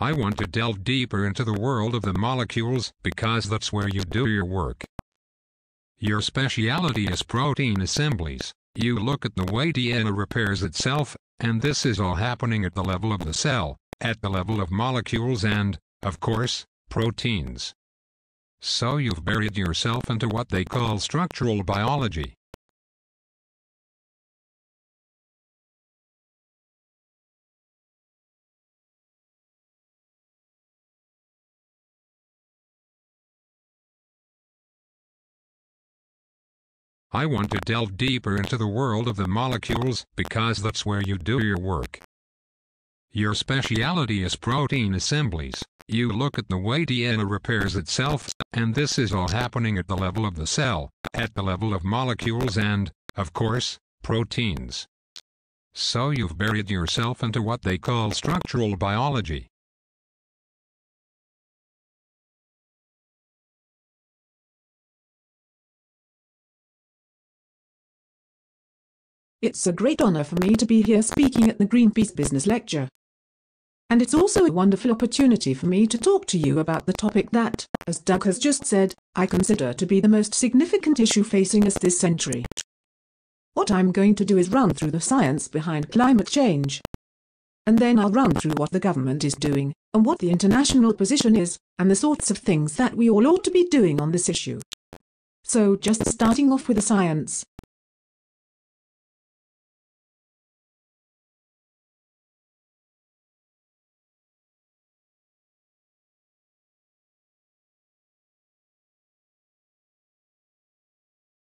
I want to delve deeper into the world of the molecules because that's where you do your work. Your speciality is protein assemblies. You look at the way DNA repairs itself, and this is all happening at the level of the cell, at the level of molecules and, of course, proteins. So you've buried yourself into what they call structural biology. I want to delve deeper into the world of the molecules because that's where you do your work. Your speciality is protein assemblies. You look at the way DNA repairs itself, and this is all happening at the level of the cell, at the level of molecules and, of course, proteins. So you've buried yourself into what they call structural biology. It's a great honor for me to be here speaking at the Greenpeace Business Lecture. And it's also a wonderful opportunity for me to talk to you about the topic that, as Doug has just said, I consider to be the most significant issue facing us this century. What I'm going to do is run through the science behind climate change. And then I'll run through what the government is doing, and what the international position is, and the sorts of things that we all ought to be doing on this issue. So just starting off with the science,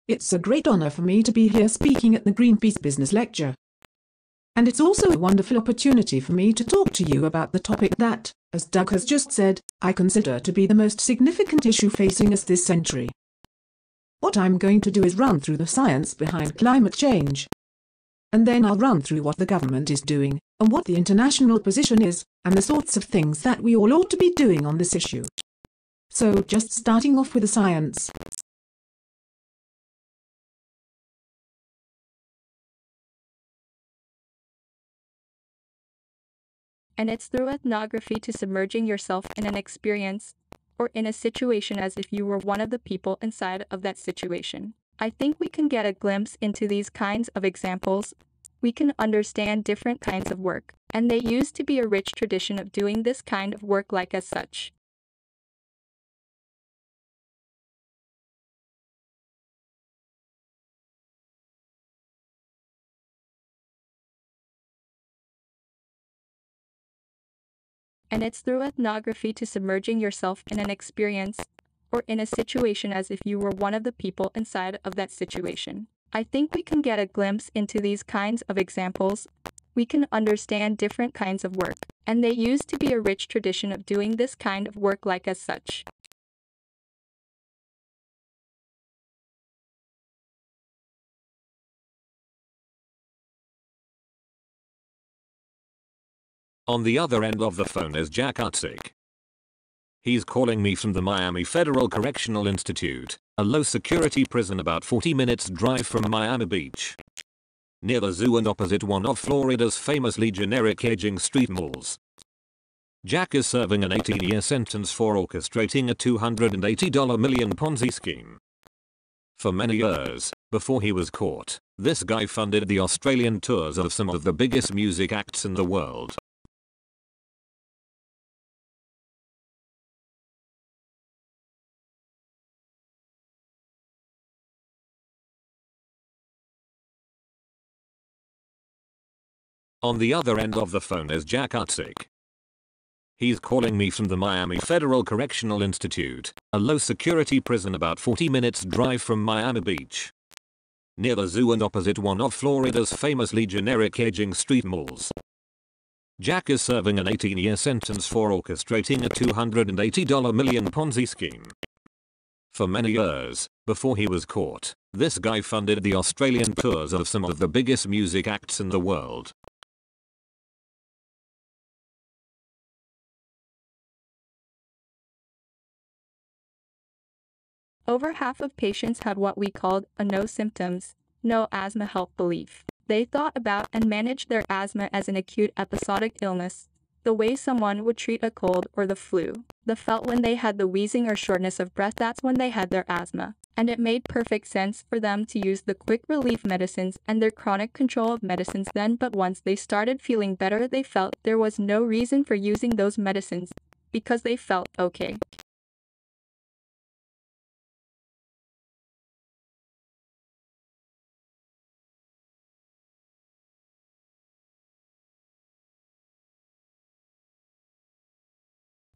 It's a great honor for me to be here speaking at the Greenpeace Business Lecture. And it's also a wonderful opportunity for me to talk to you about the topic that, as Doug has just said, I consider to be the most significant issue facing us this century. What I'm going to do is run through the science behind climate change. And then I'll run through what the government is doing, and what the international position is, and the sorts of things that we all ought to be doing on this issue. So just starting off with the science, and it's through ethnography to submerging yourself in an experience or in a situation as if you were one of the people inside of that situation. I think we can get a glimpse into these kinds of examples. We can understand different kinds of work, and they used to be a rich tradition of doing this kind of work like as such. And it's through ethnography to submerging yourself in an experience or in a situation as if you were one of the people inside of that situation. I think we can get a glimpse into these kinds of examples. We can understand different kinds of work, and they used to be a rich tradition of doing this kind of work like as such. On the other end of the phone is Jack Utsick. He's calling me from the Miami Federal Correctional Institute, a low security prison about 40 minutes drive from Miami Beach. Near the zoo and opposite one of Florida's famously generic aging street malls. Jack is serving an 18 year sentence for orchestrating a $280 million Ponzi scheme. For many years, before he was caught, this guy funded the Australian tours of some of the biggest music acts in the world. On the other end of the phone is Jack Utsick. He's calling me from the Miami Federal Correctional Institute, a low security prison about 40 minutes drive from Miami Beach. Near the zoo and opposite one of Florida's famously generic aging street malls. Jack is serving an 18 year sentence for orchestrating a $280 million Ponzi scheme. For many years, before he was caught, this guy funded the Australian tours of some of the biggest music acts in the world. Over half of patients had what we called a no symptoms, no asthma health belief. They thought about and managed their asthma as an acute episodic illness, The way someone would treat a cold or the flu. The felt when they had the wheezing or shortness of breath, that's when they had their asthma. And it made perfect sense for them to use the quick relief medicines and their chronic control of medicines then, but once they started feeling better, they felt there was no reason for using those medicines because they felt okay.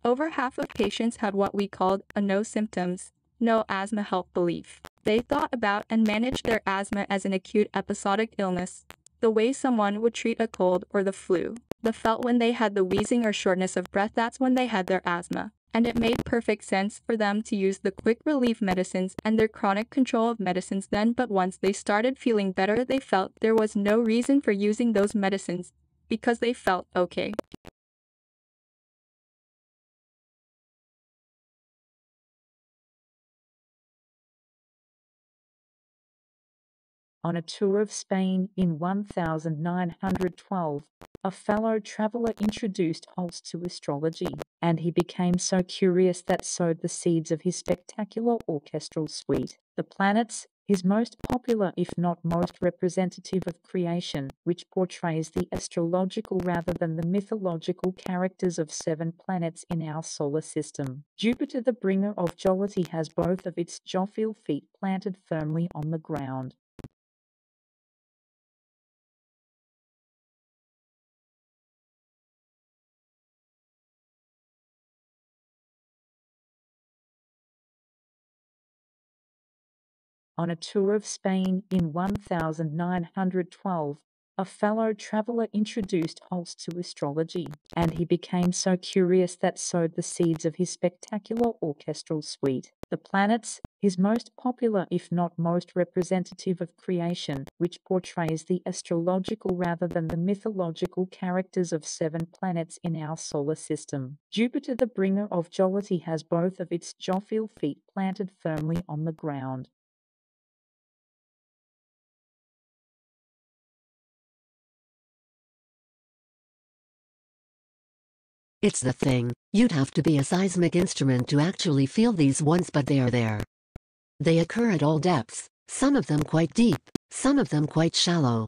Over half of patients had what we called a no symptoms, no asthma health belief. They thought about and managed their asthma as an acute episodic illness, the way someone would treat a cold or the flu. The felt when they had the wheezing or shortness of breath, that's when they had their asthma. And it made perfect sense for them to use the quick relief medicines and their chronic control of medicines then, but once they started feeling better, they felt there was no reason for using those medicines because they felt okay. On a tour of Spain in 1912, a fellow traveller introduced Holst to astrology, and he became so curious that sowed the seeds of his spectacular orchestral suite. The planets, his most popular, if not most representative of creation, which portrays the astrological rather than the mythological characters of seven planets in our solar system. Jupiter, the bringer of jollity, has both of its jovial feet planted firmly on the ground. On a tour of Spain in 1912, a fellow traveller introduced Holst to astrology, and he became so curious that sowed the seeds of his spectacular orchestral suite. The planets, his most popular, if not most representative of creation, which portrays the astrological rather than the mythological characters of seven planets in our solar system. Jupiter, the bringer of jollity, has both of its jovial feet planted firmly on the ground. It's the thing, you'd have to be a seismic instrument to actually feel these ones but they are there. They occur at all depths, some of them quite deep, some of them quite shallow.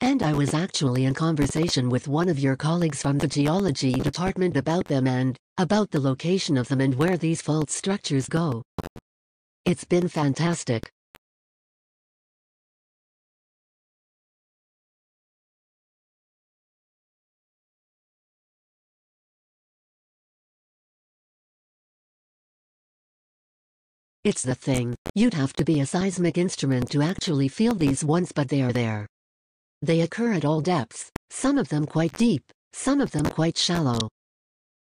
And I was actually in conversation with one of your colleagues from the geology department about them and, about the location of them and where these fault structures go. It's been fantastic. It's the thing, you'd have to be a seismic instrument to actually feel these ones but they are there. They occur at all depths, some of them quite deep, some of them quite shallow.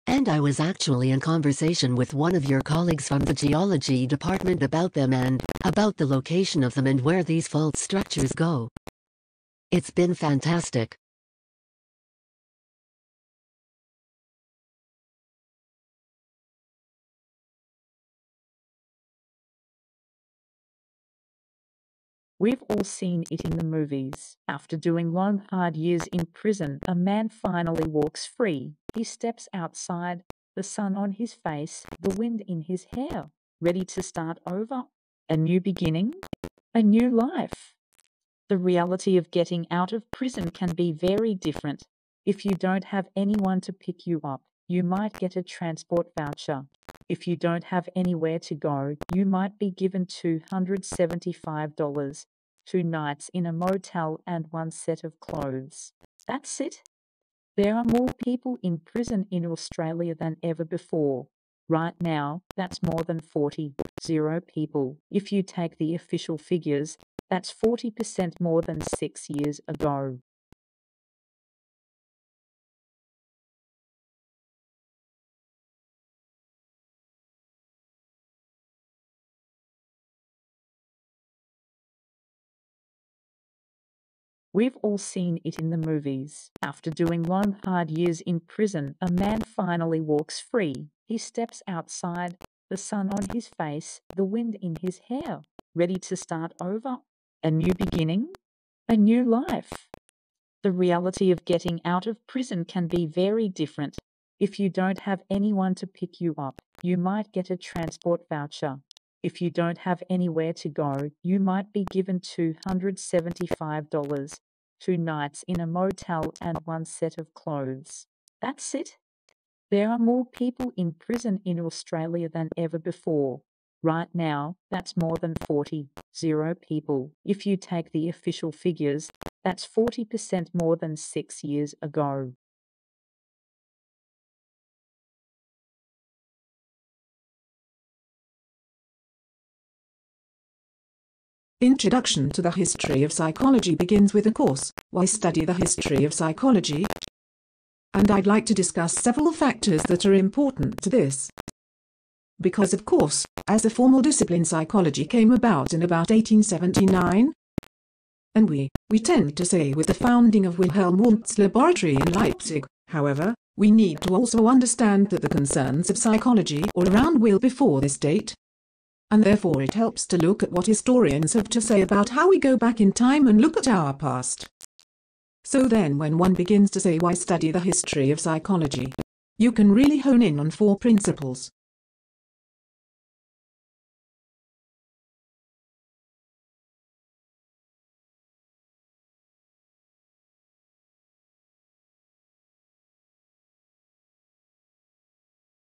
And I was actually in conversation with one of your colleagues from the geology department about them and, about the location of them and where these fault structures go. It's been fantastic. We've all seen it in the movies. After doing long, hard years in prison, a man finally walks free. He steps outside, the sun on his face, the wind in his hair, ready to start over. A new beginning, a new life. The reality of getting out of prison can be very different. If you don't have anyone to pick you up, you might get a transport voucher. If you don't have anywhere to go, you might be given $275, two nights in a motel, and one set of clothes. That's it. There are more people in prison in Australia than ever before. Right now, that's more than 40, zero people. If you take the official figures, that's 40% more than six years ago. We've all seen it in the movies. After doing long, hard years in prison, a man finally walks free. He steps outside, the sun on his face, the wind in his hair, ready to start over. A new beginning, a new life. The reality of getting out of prison can be very different. If you don't have anyone to pick you up, you might get a transport voucher. If you don't have anywhere to go, you might be given $275, two nights in a motel, and one set of clothes. That's it. There are more people in prison in Australia than ever before. Right now, that's more than 40, zero people. If you take the official figures, that's 40% more than six years ago. Introduction to the History of Psychology begins with a course, Why Study the History of Psychology? And I'd like to discuss several factors that are important to this. Because of course, as the formal discipline psychology came about in about 1879, and we, we tend to say with the founding of Wilhelm Wundt's laboratory in Leipzig, however, we need to also understand that the concerns of psychology were around will before this date, and therefore it helps to look at what historians have to say about how we go back in time and look at our past. So then when one begins to say why study the history of psychology, you can really hone in on four principles.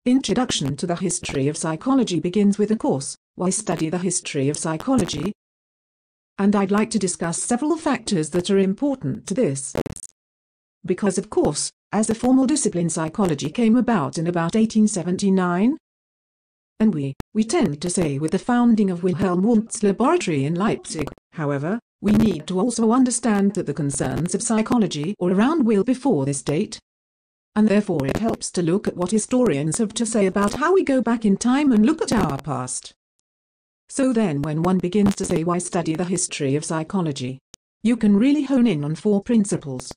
Introduction to the History of Psychology begins with a course, Why Study the History of Psychology? And I'd like to discuss several factors that are important to this. Because of course, as the formal discipline psychology came about in about 1879, and we, we tend to say with the founding of Wilhelm Wundt's laboratory in Leipzig, however, we need to also understand that the concerns of psychology were around will before this date, and therefore it helps to look at what historians have to say about how we go back in time and look at our past. So then when one begins to say why study the history of psychology, you can really hone in on four principles.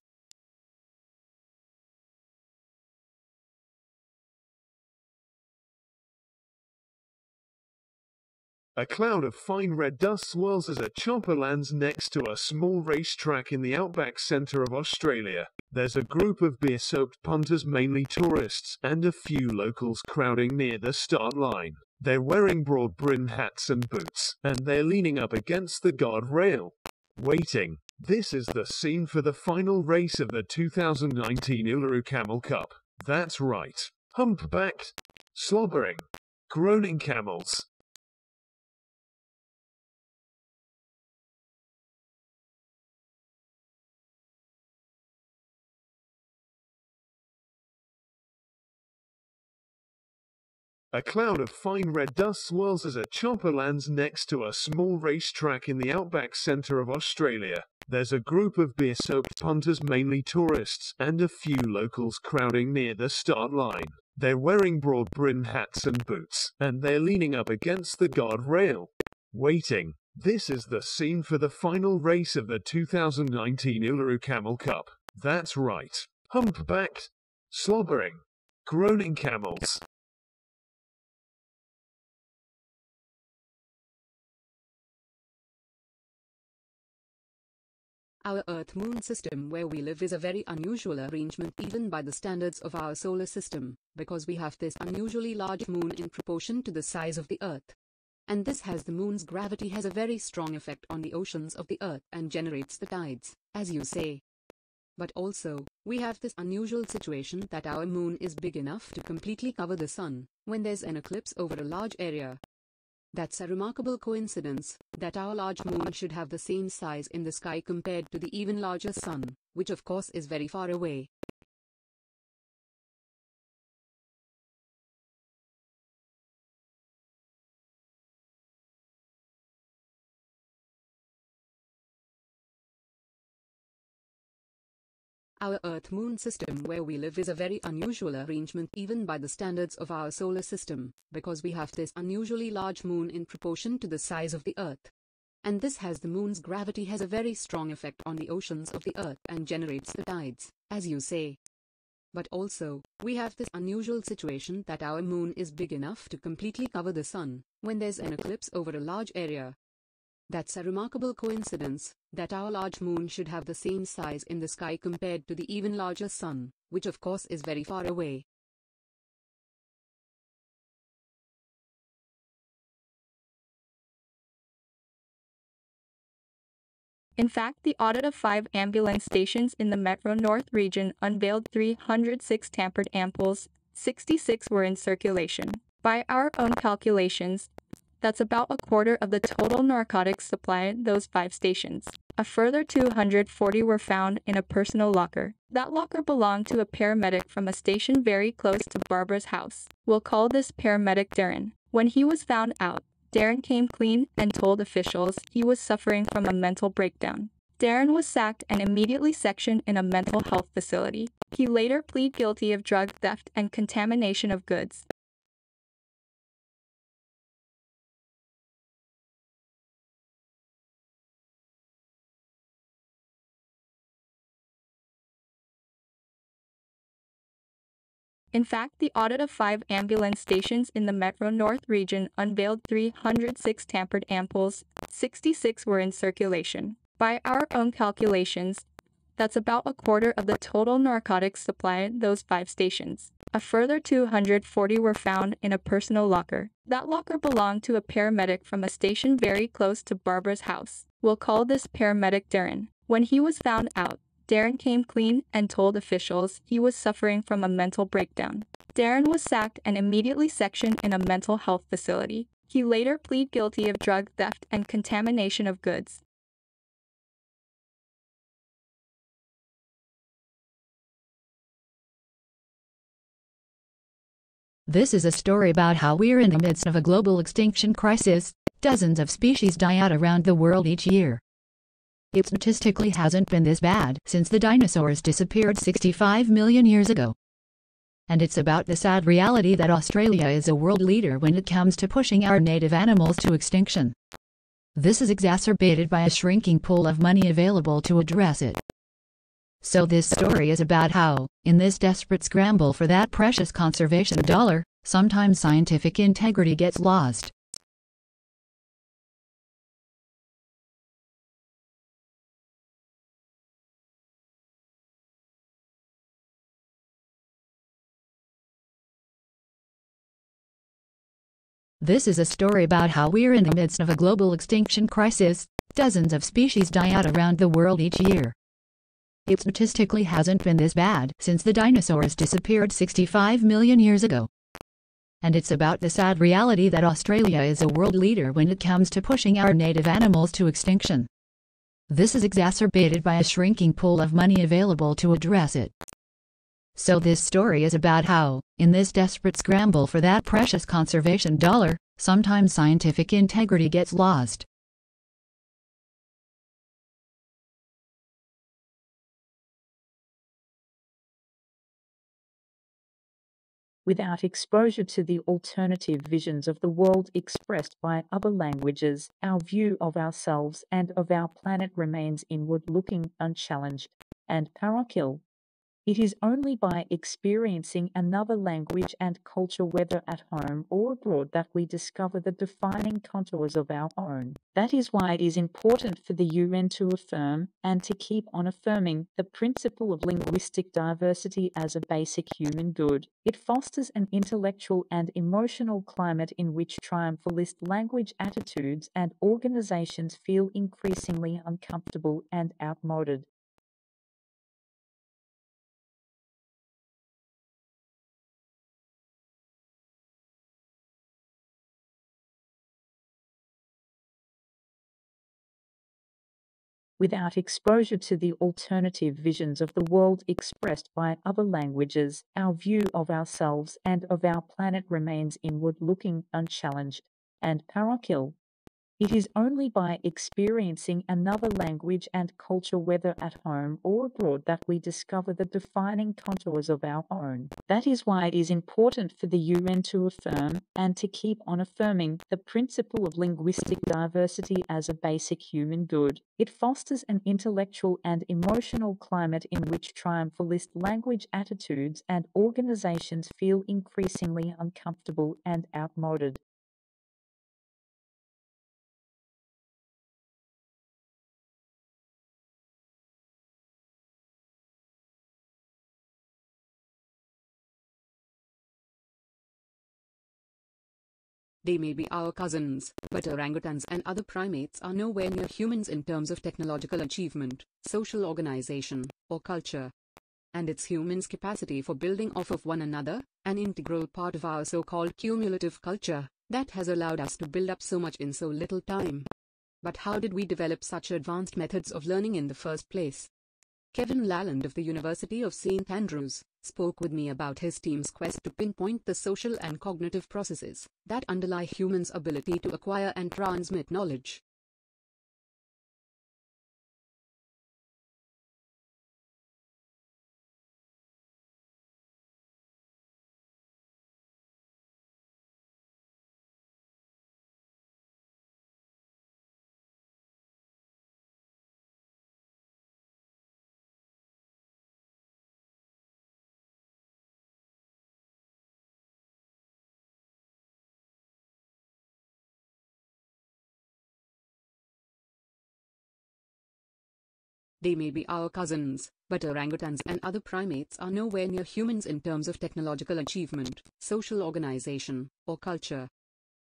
A cloud of fine red dust swirls as a chopper lands next to a small racetrack in the outback centre of Australia. There's a group of beer-soaked punters, mainly tourists, and a few locals crowding near the start line. They're wearing broad-brimmed hats and boots, and they're leaning up against the guardrail, waiting. This is the scene for the final race of the 2019 Uluru Camel Cup. That's right. Humpbacked, slobbering, groaning camels. A cloud of fine red dust swirls as a chopper lands next to a small racetrack in the outback centre of Australia. There's a group of beer-soaked punters, mainly tourists, and a few locals crowding near the start line. They're wearing broad-brimmed hats and boots, and they're leaning up against the guardrail, waiting. This is the scene for the final race of the 2019 Uluru Camel Cup. That's right. Humpbacked, slobbering, groaning camels. Our Earth-Moon system where we live is a very unusual arrangement even by the standards of our solar system, because we have this unusually large moon in proportion to the size of the Earth. And this has the moon's gravity has a very strong effect on the oceans of the Earth and generates the tides, as you say. But also, we have this unusual situation that our moon is big enough to completely cover the sun, when there's an eclipse over a large area, that's a remarkable coincidence, that our large moon should have the same size in the sky compared to the even larger sun, which of course is very far away. Our Earth-Moon system where we live is a very unusual arrangement even by the standards of our solar system, because we have this unusually large moon in proportion to the size of the Earth. And this has the moon's gravity has a very strong effect on the oceans of the Earth and generates the tides, as you say. But also, we have this unusual situation that our moon is big enough to completely cover the sun, when there's an eclipse over a large area, That's a remarkable coincidence, that our large moon should have the same size in the sky compared to the even larger sun, which of course is very far away. In fact, the audit of five ambulance stations in the Metro North region unveiled 306 tampered ampoules, 66 were in circulation. By our own calculations, that's about a quarter of the total narcotics supply those five stations. A further 240 were found in a personal locker. That locker belonged to a paramedic from a station very close to Barbara's house. We'll call this paramedic Darren. When he was found out, Darren came clean and told officials he was suffering from a mental breakdown. Darren was sacked and immediately sectioned in a mental health facility. He later pleaded guilty of drug theft and contamination of goods. In fact, the audit of five ambulance stations in the Metro North region unveiled 306 tampered ampoules, 66 were in circulation. By our own calculations, that's about a quarter of the total narcotics supply those five stations. A further 240 were found in a personal locker. That locker belonged to a paramedic from a station very close to Barbara's house. We'll call this paramedic Darren. When he was found out, Darren came clean and told officials he was suffering from a mental breakdown. Darren was sacked and immediately sectioned in a mental health facility. He later pleaded guilty of drug theft and contamination of goods. This is a story about how we're in the midst of a global extinction crisis. Dozens of species die out around the world each year. It statistically hasn't been this bad since the dinosaurs disappeared 65 million years ago. And it's about the sad reality that Australia is a world leader when it comes to pushing our native animals to extinction. This is exacerbated by a shrinking pool of money available to address it. So this story is about how, in this desperate scramble for that precious conservation dollar, sometimes scientific integrity gets lost. This is a story about how we're in the midst of a global extinction crisis. Dozens of species die out around the world each year. It statistically hasn't been this bad since the dinosaurs disappeared 65 million years ago. And it's about the sad reality that Australia is a world leader when it comes to pushing our native animals to extinction. This is exacerbated by a shrinking pool of money available to address it. So this story is about how, in this desperate scramble for that precious conservation dollar, sometimes scientific integrity gets lost. Without exposure to the alternative visions of the world expressed by other languages, our view of ourselves and of our planet remains inward looking, unchallenged, and parochial. It is only by experiencing another language and culture, whether at home or abroad, that we discover the defining contours of our own. That is why it is important for the UN to affirm and to keep on affirming the principle of linguistic diversity as a basic human good. It fosters an intellectual and emotional climate in which triumphalist language attitudes and organizations feel increasingly uncomfortable and outmoded. Without exposure to the alternative visions of the world expressed by other languages, our view of ourselves and of our planet remains inward looking, unchallenged, and parochial. It is only by experiencing another language and culture, whether at home or abroad, that we discover the defining contours of our own. That is why it is important for the UN to affirm and to keep on affirming the principle of linguistic diversity as a basic human good. It fosters an intellectual and emotional climate in which triumphalist language attitudes and organizations feel increasingly uncomfortable and outmoded. They may be our cousins, but orangutans and other primates are nowhere near humans in terms of technological achievement, social organization, or culture. And it's humans' capacity for building off of one another, an integral part of our so called cumulative culture, that has allowed us to build up so much in so little time. But how did we develop such advanced methods of learning in the first place? Kevin Laland of the University of St. Andrews spoke with me about his team's quest to pinpoint the social and cognitive processes that underlie humans' ability to acquire and transmit knowledge. They may be our cousins, but orangutans and other primates are nowhere near humans in terms of technological achievement, social organization, or culture.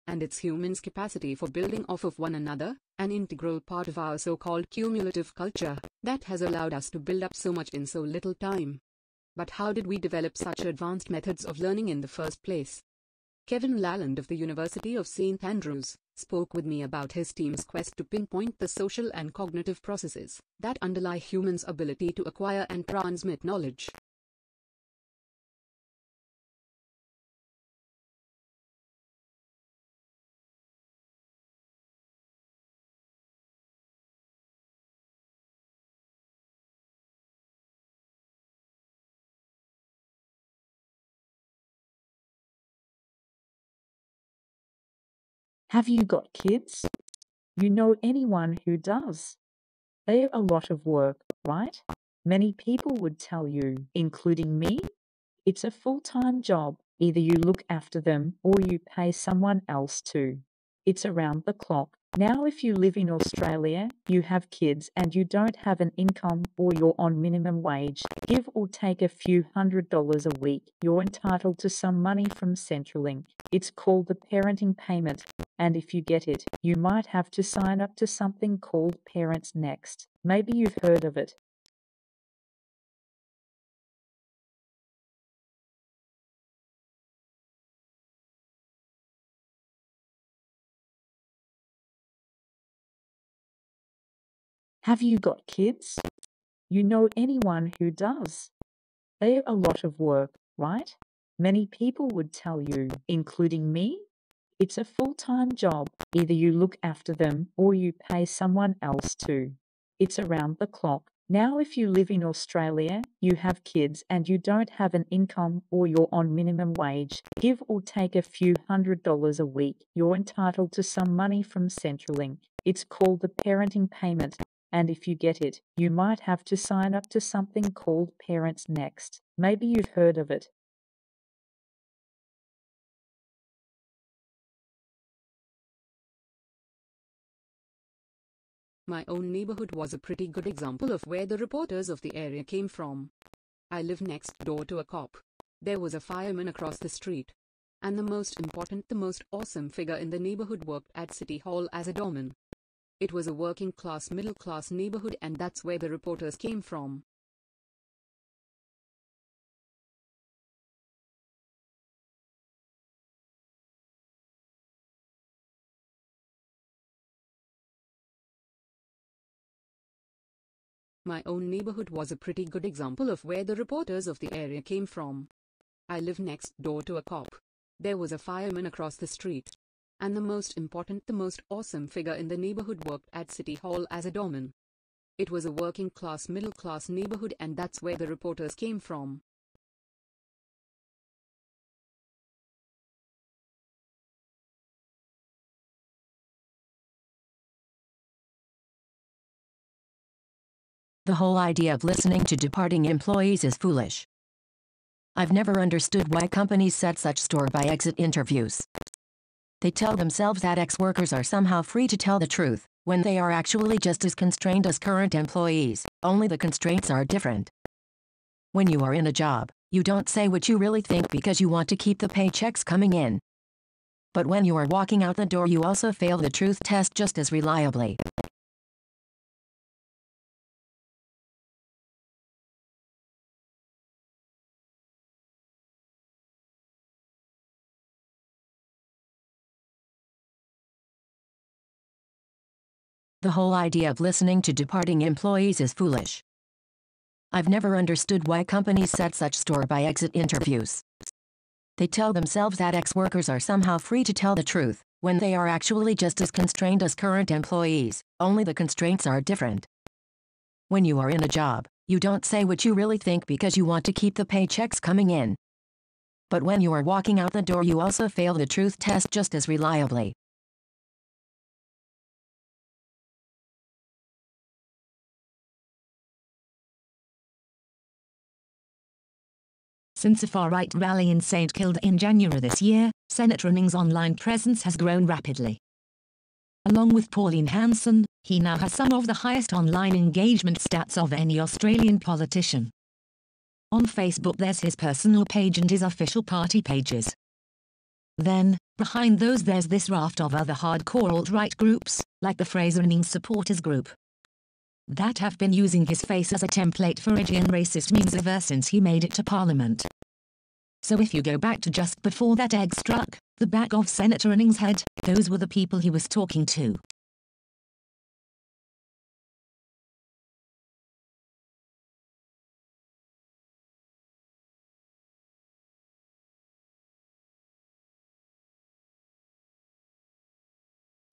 And it's humans' capacity for building off of one another, an integral part of our so called cumulative culture, that has allowed us to build up so much in so little time. But how did we develop such advanced methods of learning in the first place? Kevin Laland of the University of St. Andrews spoke with me about his team's quest to pinpoint the social and cognitive processes that underlie humans' ability to acquire and transmit knowledge. Have you got kids? You know anyone who does? They're a lot of work, right? Many people would tell you, including me. It's a full time job. Either you look after them or you pay someone else to. It's around the clock. Now, if you live in Australia, you have kids and you don't have an income or you're on minimum wage, give or take a few hundred dollars a week, you're entitled to some money from Centrelink. It's called the parenting payment, and if you get it, you might have to sign up to something called Parents Next. Maybe you've heard of it. Have you got kids? You know anyone who does? They're a lot of work, right? Many people would tell you, including me. It's a full time job. Either you look after them or you pay someone else to. It's around the clock. Now, if you live in Australia, you have kids and you don't have an income or you're on minimum wage, give or take a few hundred dollars a week, you're entitled to some money from Centrelink. It's called the parenting payment, and if you get it, you might have to sign up to something called Parents Next. Maybe you've heard of it. My own neighborhood was a pretty good example of where the reporters of the area came from. I live next door to a cop. There was a fireman across the street. And the most important, the most awesome figure in the neighborhood worked at City Hall as a doorman. It was a working class, middle class neighborhood, and that's where the reporters came from. My own neighborhood was a pretty good example of where the reporters of the area came from. I live next door to a cop. There was a fireman across the street. And the most important, the most awesome figure in the neighborhood worked at City Hall as a doorman. It was a working class, middle class neighborhood, and that's where the reporters came from. The whole idea of listening to departing employees is foolish. I've never understood why companies set such store by exit interviews. They tell themselves that ex-workers are somehow free to tell the truth, when they are actually just as constrained as current employees, only the constraints are different. When you are in a job, you don't say what you really think because you want to keep the paychecks coming in. But when you are walking out the door, you also fail the truth test just as reliably. The whole idea of listening to departing employees is foolish. I've never understood why companies set such store by exit interviews. They tell themselves that ex-workers are somehow free to tell the truth, when they are actually just as constrained as current employees, only the constraints are different. When you are in a job, you don't say what you really think because you want to keep the paychecks coming in. But when you are walking out the door you also fail the truth test just as reliably. Since a far-right rally in St. Kilda in January this year, Senator Anning's online presence has grown rapidly. Along with Pauline Hanson, he now has some of the highest online engagement stats of any Australian politician. On Facebook there's his personal page and his official party pages. Then, behind those there's this raft of other hardcore alt-right groups, like the Fraser Anning Supporters Group, that have been using his face as a template for and racist memes ever since he made it to Parliament. So if you go back to just before that egg struck, the back of Senator Anning's head, those were the people he was talking to.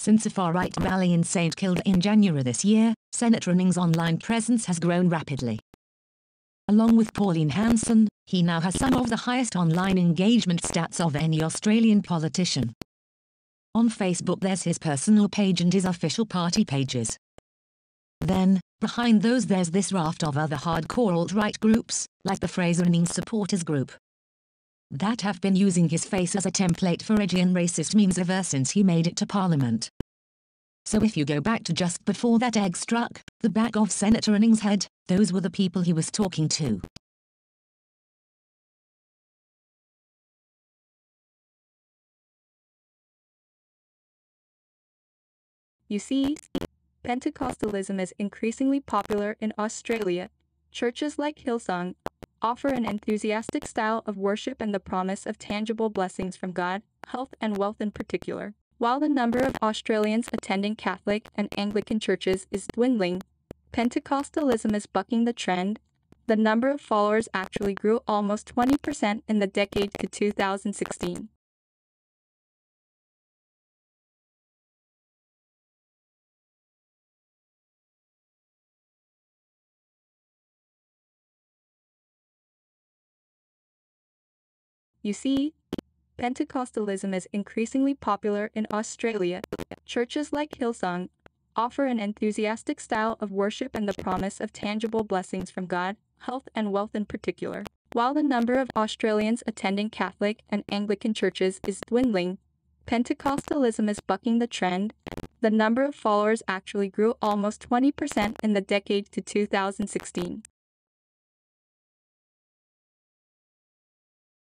Since a far-right rally in St Kilda in January this year, Senator Anning's online presence has grown rapidly. Along with Pauline Hanson, he now has some of the highest online engagement stats of any Australian politician. On Facebook there's his personal page and his official party pages. Then, behind those there's this raft of other hardcore alt-right groups, like the Fraser Anning Supporters Group, that have been using his face as a template for and racist memes ever since he made it to Parliament. So if you go back to just before that egg struck, the back of Senator Anning's head, those were the people he was talking to. You see, Pentecostalism is increasingly popular in Australia. Churches like Hillsong offer an enthusiastic style of worship and the promise of tangible blessings from God, health and wealth in particular. While the number of Australians attending Catholic and Anglican churches is dwindling, Pentecostalism is bucking the trend. The number of followers actually grew almost 20% in the decade to 2016. You see, Pentecostalism is increasingly popular in Australia. Churches like Hillsong offer an enthusiastic style of worship and the promise of tangible blessings from God, health and wealth in particular. While the number of Australians attending Catholic and Anglican churches is dwindling, Pentecostalism is bucking the trend. The number of followers actually grew almost 20% in the decade to 2016.